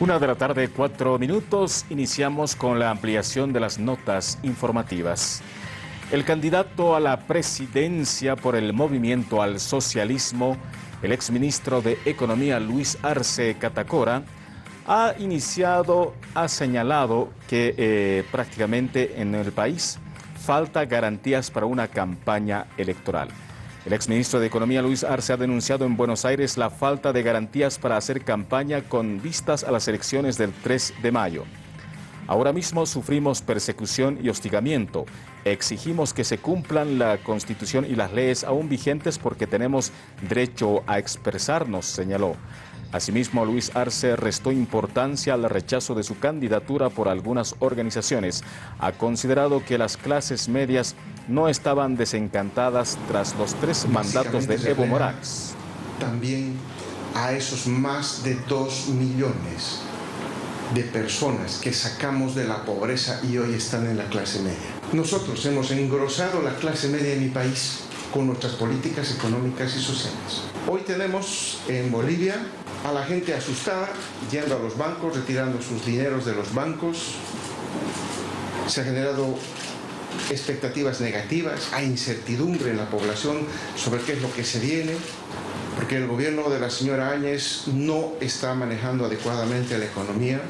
Una de la tarde, cuatro minutos, iniciamos con la ampliación de las notas informativas. El candidato a la presidencia por el movimiento al socialismo, el exministro de Economía Luis Arce Catacora, ha iniciado, ha señalado que eh, prácticamente en el país falta garantías para una campaña electoral. El exministro de Economía Luis Arce ha denunciado en Buenos Aires la falta de garantías para hacer campaña con vistas a las elecciones del 3 de mayo. Ahora mismo sufrimos persecución y hostigamiento. Exigimos que se cumplan la Constitución y las leyes aún vigentes porque tenemos derecho a expresarnos, señaló. Asimismo, Luis Arce restó importancia al rechazo de su candidatura por algunas organizaciones. Ha considerado que las clases medias no estaban desencantadas tras los tres mandatos de Evo Morales. También a esos más de dos millones de personas que sacamos de la pobreza y hoy están en la clase media. Nosotros hemos engrosado la clase media en mi país con nuestras políticas económicas y sociales. Hoy tenemos en Bolivia a la gente asustada yendo a los bancos, retirando sus dineros de los bancos. Se ha generado expectativas negativas, hay incertidumbre en la población sobre qué es lo que se viene, porque el gobierno de la señora Áñez no está manejando adecuadamente la economía.